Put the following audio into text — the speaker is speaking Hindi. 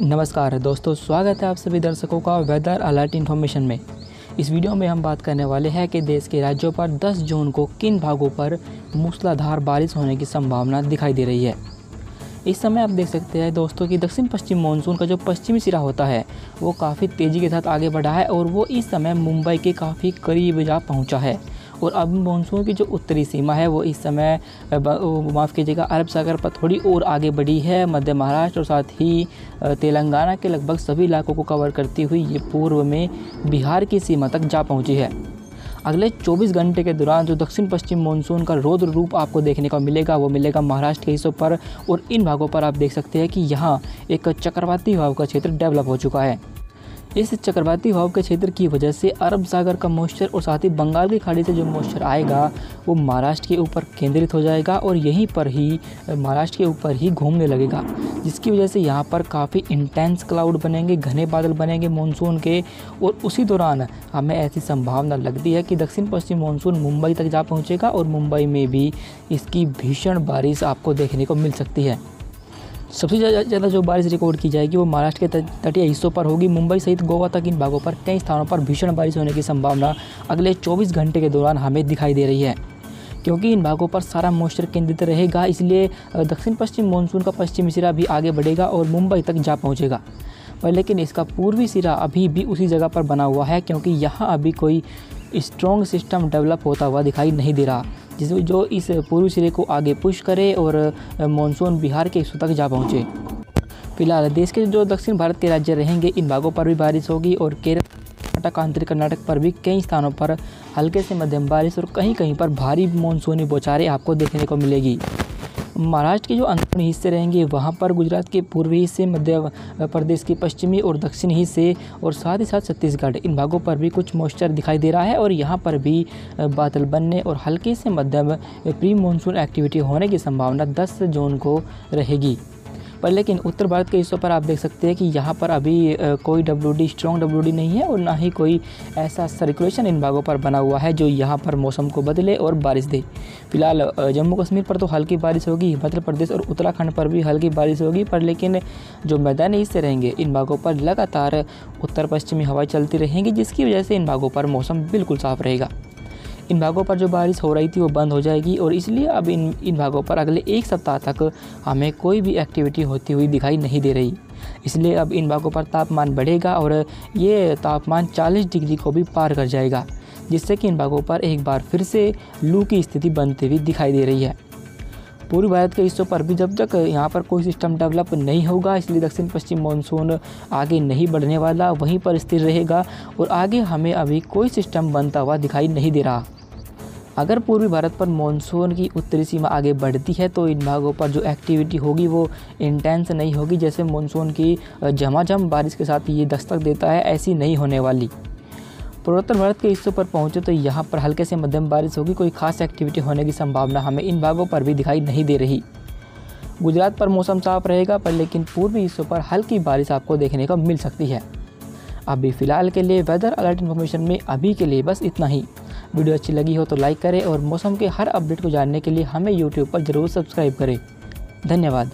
नमस्कार, दोस्तों, स्वागत है आप सभी दर्शकों का वेदर अलर्ट इन्फॉर्मेशन में। इस वीडियो में हम बात करने वाले हैं कि देश के राज्यों पर 10 जून को किन भागों पर मूसलाधार बारिश होने की संभावना दिखाई दे रही है। इस समय आप देख सकते हैं, दोस्तों, कि दक्षिण पश्चिम मानसून का जो पश्चिमी सिरा होता है, वो काफ़ी तेज़ी के साथ आगे बढ़ा है और वो इस समय मुंबई के काफ़ी करीब जा पहुँचा है। और अब मानसून की जो उत्तरी सीमा है, वो इस समय माफ़ कीजिएगा, अरब सागर पर थोड़ी और आगे बढ़ी है। मध्य महाराष्ट्र और साथ ही तेलंगाना के लगभग सभी इलाकों को कवर करती हुई ये पूर्व में बिहार की सीमा तक जा पहुँची है। अगले 24 घंटे के दौरान जो दक्षिण पश्चिम मानसून का रौद्र रूप आपको देखने को मिलेगा, वो मिलेगा महाराष्ट्र के हिस्सों पर और इन भागों पर आप देख सकते हैं कि यहाँ एक चक्रवाती हवा का क्षेत्र डेवलप हो चुका है। इस चक्रवाती हवाओं के क्षेत्र की वजह से अरब सागर का मॉइस्चर और साथ ही बंगाल की खाड़ी से जो मॉइस्चर आएगा, वो महाराष्ट्र के ऊपर केंद्रित हो जाएगा और यहीं पर ही, महाराष्ट्र के ऊपर ही घूमने लगेगा। जिसकी वजह से यहाँ पर काफ़ी इंटेंस क्लाउड बनेंगे, घने बादल बनेंगे मानसून के और उसी दौरान हमें ऐसी संभावना लगती है कि दक्षिण पश्चिम मानसून मुंबई तक जा पहुँचेगा और मुंबई में भी इसकी भीषण बारिश आपको देखने को मिल सकती है। सबसे ज़्यादा जो बारिश रिकॉर्ड की जाएगी वो महाराष्ट्र के तटीय हिस्सों पर होगी। मुंबई सहित गोवा तक इन भागों पर कई स्थानों पर भीषण बारिश होने की संभावना अगले 24 घंटे के दौरान हमें दिखाई दे रही है। क्योंकि इन भागों पर सारा मॉइस्चर केंद्रित रहेगा, इसलिए दक्षिण पश्चिम मानसून का पश्चिमी सिरा भी आगे बढ़ेगा और मुंबई तक जा पहुँचेगा। लेकिन इसका पूर्वी सिरा अभी भी उसी जगह पर बना हुआ है, क्योंकि यहाँ अभी कोई स्ट्रॉन्ग सिस्टम डेवलप होता हुआ दिखाई नहीं दे रहा। जिस जो इस पूर्व सिरे को आगे पुश करे और मानसून बिहार के हिस्सों तक जा पहुँचे। फ़िलहाल देश के जो दक्षिण भारत के राज्य रहेंगे, इन भागों पर भी बारिश होगी और केरल, कर्नाटक आंतरिक कर्नाटक पर भी कई स्थानों पर हल्के से मध्यम बारिश और कहीं कहीं पर भारी मानसूनी बौछारें आपको देखने को मिलेगी। महाराष्ट्र के जो अंदरूनी हिस्से रहेंगे, वहाँ पर गुजरात के पूर्वी हिस्से, मध्य प्रदेश के पश्चिमी और दक्षिणी हिस्से और साथ ही साथ छत्तीसगढ़। इन भागों पर भी कुछ मॉइस्चर दिखाई दे रहा है और यहाँ पर भी बादल बनने और हल्के से मध्यम प्री मानसून एक्टिविटी होने की संभावना 10 जून को रहेगी। पर, लेकिन उत्तर भारत के हिस्सों पर आप देख सकते हैं कि यहाँ पर अभी कोई W D strong W D नहीं है और ना ही कोई ऐसा सर्कुलेशन इन भागों पर बना हुआ है जो यहाँ पर मौसम को बदले और बारिश दे। फ़िलहाल जम्मू कश्मीर पर तो हल्की बारिश होगी, हिमाचल प्रदेश और उत्तराखंड पर भी हल्की बारिश होगी, पर लेकिन जो मैदानी हिस्से रहेंगे, इन भागों पर लगातार उत्तर पश्चिमी हवाएँ चलती रहेंगी, जिसकी वजह से इन भागों पर मौसम बिल्कुल साफ़ रहेगा। इन भागों पर जो बारिश हो रही थी वो बंद हो जाएगी और इसलिए अब इन इन भागों पर अगले एक सप्ताह तक हमें कोई भी एक्टिविटी होती हुई दिखाई नहीं दे रही। इसलिए अब इन भागों पर तापमान बढ़ेगा और ये तापमान 40 डिग्री को भी पार कर जाएगा, जिससे कि इन भागों पर एक बार फिर से लू की स्थिति बनती हुई दिखाई दे रही है। पूर्वी भारत के हिस्सों पर भी जब तक यहाँ पर कोई सिस्टम डेवलप नहीं होगा, इसलिए दक्षिण पश्चिम मानसून आगे नहीं बढ़ने वाला, वहीं पर स्थिर रहेगा और आगे हमें अभी कोई सिस्टम बनता हुआ दिखाई नहीं दे रहा। अगर पूर्वी भारत पर मानसून की उत्तरी सीमा आगे बढ़ती है तो इन भागों पर जो एक्टिविटी होगी वो इंटेंस नहीं होगी, जैसे मानसून की झमाझम बारिश के साथ ये दस्तक देता है, ऐसी नहीं होने वाली। पूर्वोत्तर भारत के हिस्सों पर पहुँचे तो यहाँ पर हल्के से मध्यम बारिश होगी, कोई खास एक्टिविटी होने की संभावना हमें इन भागों पर भी दिखाई नहीं दे रही। गुजरात पर मौसम साफ़ रहेगा, पर लेकिन पूर्वी हिस्सों पर हल्की बारिश आपको देखने को मिल सकती है। अभी फ़िलहाल के लिए वेदर अलर्ट इन्फॉर्मेशन में अभी के लिए बस इतना ही। वीडियो अच्छी लगी हो तो लाइक करें और मौसम के हर अपडेट को जानने के लिए हमें यूट्यूब पर ज़रूर सब्सक्राइब करें। धन्यवाद।